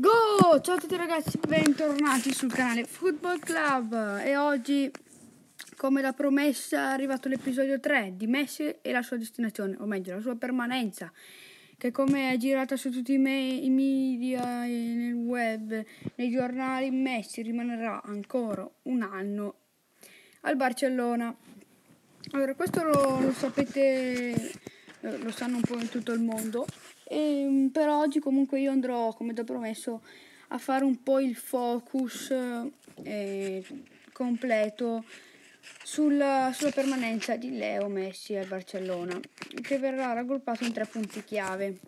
Go! Ciao a tutti ragazzi, bentornati sul canale Football Club e oggi, come da promessa, è arrivato l'episodio 3 di Messi e la sua destinazione, o meglio, la sua permanenza, che come è girata su tutti i, me- i media, nel web, nei giornali, Messi rimarrà ancora un anno al Barcellona. Allora, questo lo, lo sapete, lo sanno un po' in tutto il mondo, e, mm, per oggi comunque io andrò, come da promesso, a fare un po' il focus eh, completo sulla, sulla, permanenza di Leo Messi al Barcellona, che verrà raggruppato in tre punti chiave.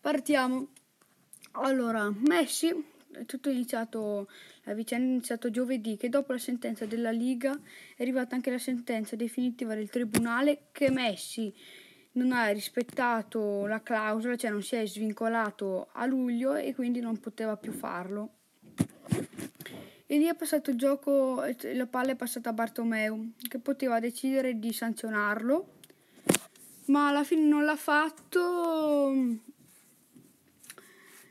Partiamo. Allora, Messi, è tutto iniziato, la vicenda è iniziata giovedì, che dopo la sentenza della Liga è arrivata anche la sentenza definitiva del Tribunale che Messi non ha rispettato la clausola, cioè non si è svincolato a luglio e quindi non poteva più farlo. E lì è passato il gioco, la palla è passata a Bartomeu, che poteva decidere di sanzionarlo, ma alla fine non l'ha fatto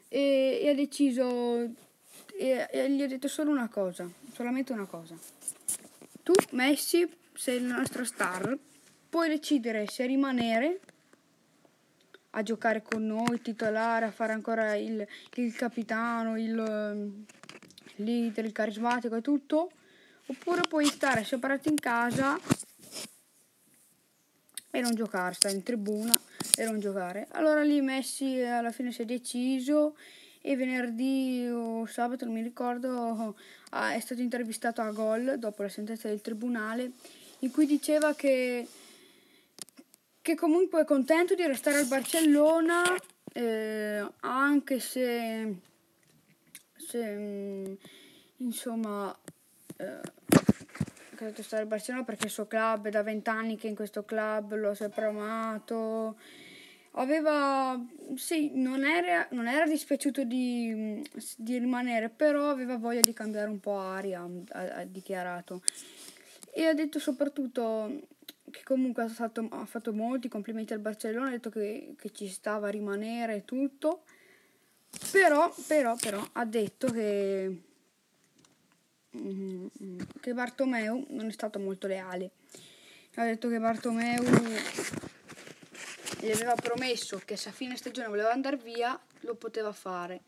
e, e ha deciso, e, e gli ha detto solo una cosa, solamente una cosa. Tu, Messi, sei la nostra star, puoi decidere se rimanere a giocare con noi, titolare, a fare ancora il, il capitano, il leader, il carismatico e tutto, oppure puoi stare separato in casa e non giocare, stare in tribuna e non giocare. Allora lì Messi alla fine si è deciso e venerdì o sabato, non mi ricordo, è stato intervistato a Gol dopo la sentenza del tribunale in cui diceva che che comunque è contento di restare al Barcellona, eh, anche se, se mm, insomma, eh, credo stare al Barcellona perché il suo club è da vent'anni che in questo club lo ha sempre amato. Aveva, sì, non era, non era dispiaciuto di, di, rimanere, però aveva voglia di cambiare un po' aria, ha, ha dichiarato. E ha detto soprattutto che comunque ha fatto, ha fatto molti complimenti al Barcellona, ha detto che, che ci stava a rimanere e tutto, però, però, però ha detto che, mm, che Bartomeu non è stato molto leale. Ha detto che Bartomeu gli aveva promesso che se a fine stagione voleva andare via lo poteva fare.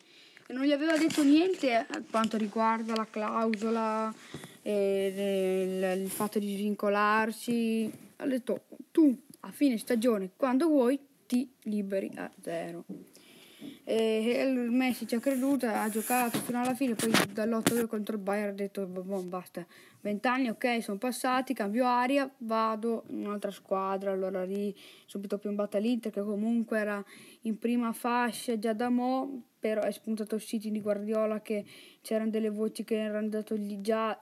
E non gli aveva detto niente a quanto riguarda la clausola, e il, il fatto di svincolarsi ha detto tu a fine stagione quando vuoi ti liberi a zero. E il Messi ci ha creduto ha giocato fino alla fine poi dall'8 contro il Bayern ha detto bon, basta. 20 anni ok sono passati cambio aria vado in un'altra squadra. Allora lì subito piombato all'Inter che comunque era in prima fascia già da mo però è spuntato il City di Guardiola che c'erano delle voci che erano andato lì già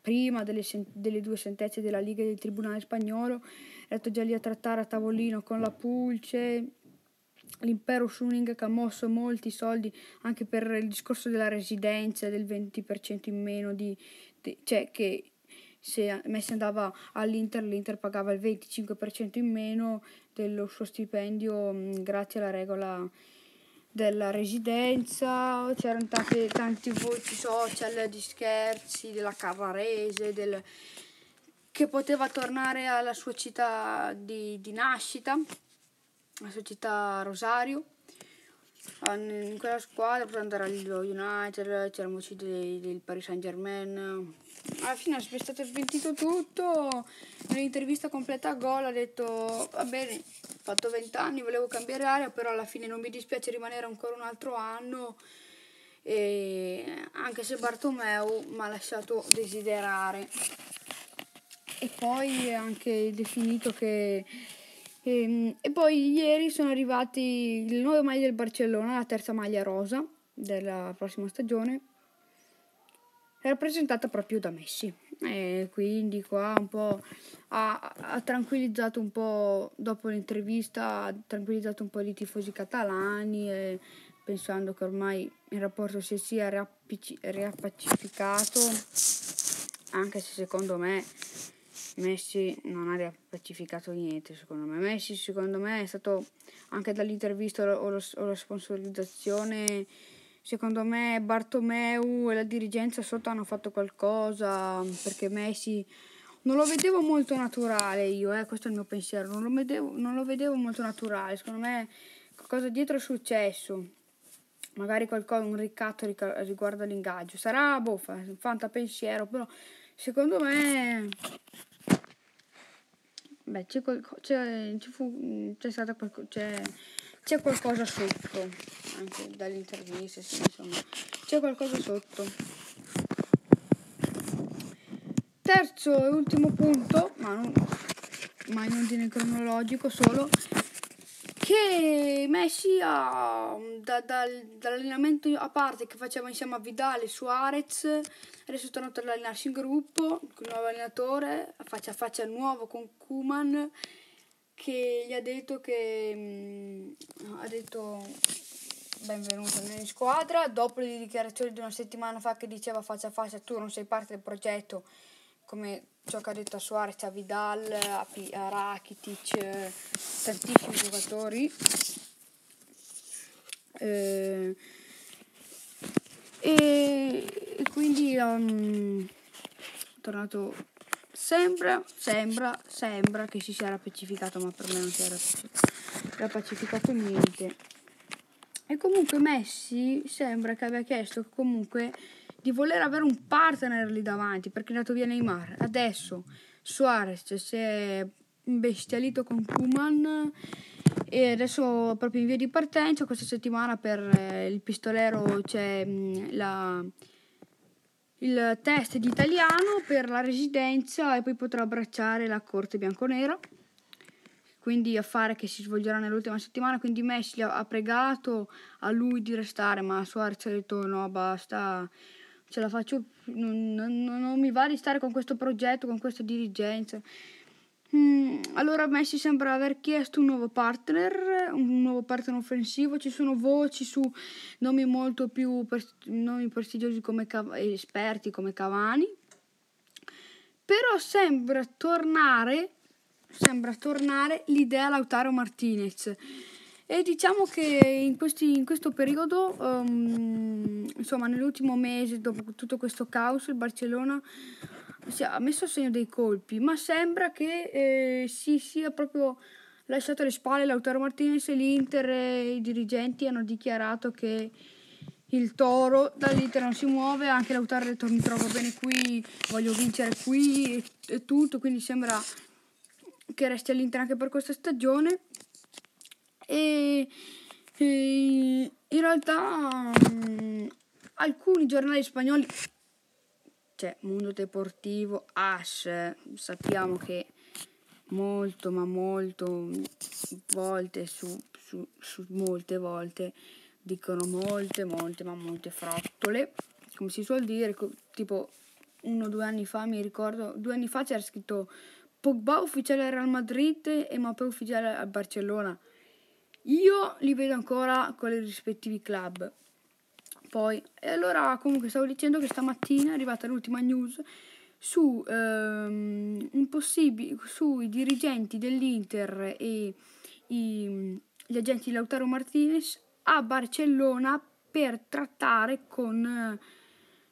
prima delle, delle, due sentenze della Liga e del Tribunale spagnolo, è stato già lì a trattare a tavolino con la Pulce, l'impero Suning che ha mosso molti soldi anche per il discorso della residenza, del 20% in meno, di, di, cioè che se Messi andava all'Inter, l'Inter pagava il 25% in meno dello suo stipendio mh, grazie alla regola della residenza, c'erano tante, tanti voci social di scherzi della Cavarese, del, che poteva tornare alla sua città di, di nascita, la sua città Rosario. In quella squadra poteva andare allo United, c'era voci del, del Paris Saint Germain. Alla fine è stato smentito tutto. Nell'intervista completa a gol ha detto: Va bene, fatto 20 anni, volevo cambiare aria, però alla fine non mi dispiace rimanere ancora un altro anno. E anche se Bartomeu mi ha lasciato desiderare. E poi anche definito che. E, ehm, e poi ieri sono arrivati le nuove maglie del Barcellona, la terza maglia rosa della prossima stagione rappresentata proprio da Messi. E quindi qua un po' ha, ha, tranquillizzato un po' dopo l'intervista, ha tranquillizzato un po' i tifosi catalani e pensando che ormai il rapporto si sia riappacificato, anche se secondo me Messi non ha riappacificato niente, secondo me. Messi secondo me è stato anche dall'intervista o, la sponsorizzazione secondo me Bartomeu e la dirigenza sotto hanno fatto qualcosa perché Messi non lo vedevo molto naturale io, eh, questo è il mio pensiero, non lo, vedevo, non lo vedevo molto naturale, secondo me qualcosa dietro è successo, magari qualcosa, un ricatto riguardo all'ingaggio, sarà boh, fanta pensiero, però secondo me beh, c'è, c'è, c'è, c'è stata qualcosa, c'è, qualcosa sotto, anche sì, insomma, c'è qualcosa sotto. Terzo e ultimo punto, ma non, ma in ordine cronologico solo, che Messi ha, da, da, dall'allenamento a parte che faceva insieme a Vidal e Suarez, adesso è tornato ad allenarsi in gruppo con il nuovo allenatore, faccia a faccia nuovo con Kuman, che gli ha detto che mh, mm, ha detto benvenuto in squadra dopo le dichiarazioni di una settimana fa che diceva faccia a faccia tu non sei parte del progetto come ciò che ha detto a Suarez, a Vidal, a, P- a Rakitic, eh, tantissimi giocatori. Eh, e, e, quindi um, tornato sembra, sembra, sembra che si sia pacificato, ma per me non si era, era pacificato niente. E comunque Messi sembra che abbia chiesto comunque di voler avere un partner lì davanti perché è andato via Neymar. Adesso Suarez si è imbestialito con Kuman e adesso proprio in via di partenza questa settimana per eh, il pistolero c'è mh, la, il test di italiano per la residenza e poi potrà abbracciare la corte bianconera quindi affare che si svolgerà nell'ultima settimana quindi Messi ha pregato a lui di restare ma Suarez ha detto no basta ce la faccio, non, non, non mi va di stare con questo progetto, con questa dirigenza. Mm, allora Messi sembra aver chiesto un nuovo partner, un nuovo partner offensivo, ci sono voci su nomi molto più nomi prestigiosi come esperti come Cavani, però sembra tornare, sembra tornare l'idea Lautaro Martinez. E diciamo che in, questi, in questo periodo, um, insomma, nell'ultimo mese, dopo tutto questo caos, il Barcellona si ha messo a segno dei colpi, ma sembra che eh, si sia proprio lasciato alle spalle Lautaro Martinez e l'Inter e i dirigenti hanno dichiarato che il Toro dall'Inter non si muove, anche Lautaro ha detto mi trovo bene qui, voglio vincere qui e, e tutto, quindi sembra che resti all'Inter anche per questa stagione. E, e in realtà um, alcuni giornali spagnoli, cioè Mundo Deportivo, AS, sappiamo che molto ma molto volte su, su, su molte volte dicono molte molte ma molte frottole come si suol dire tipo uno o due anni fa mi ricordo due anni fa c'era scritto Pogba ufficiale al Real Madrid e Mbappé ufficiale al Barcellona io li vedo ancora con i rispettivi club. Poi, e allora comunque stavo dicendo che stamattina è arrivata l'ultima news su ehm, sui dirigenti dell'Inter e i, gli agenti di Lautaro Martinez a Barcellona per trattare con,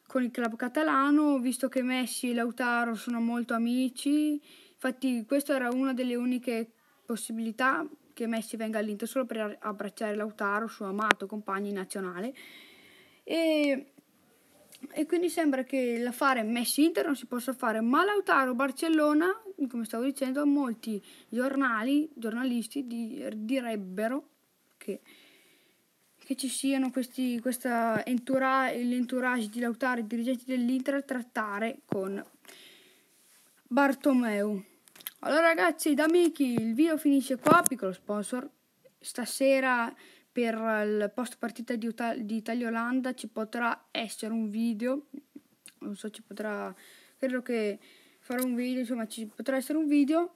con il club catalano, visto che Messi e Lautaro sono molto amici. Infatti, questa era una delle uniche possibilità che Messi venga all'Inter solo per abbracciare Lautaro, suo amato compagno in nazionale. E, e quindi sembra che l'affare Messi-Inter non si possa fare, ma Lautaro-Barcellona, come stavo dicendo, molti giornali, giornalisti di, direbbero che, che ci siano questi, questa entourage, l'entourage di Lautaro, i dirigenti dell'Inter, a trattare con Bartomeu. Allora ragazzi, da Miki, il video finisce qua, piccolo sponsor. Stasera per il post partita di, di Italia-Olanda ci potrà essere un video, non so, ci potrà, credo che farò un video, insomma ci potrà essere un video.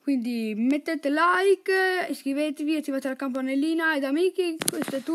Quindi mettete like, iscrivetevi, attivate la campanellina e da Miki, questo è tutto.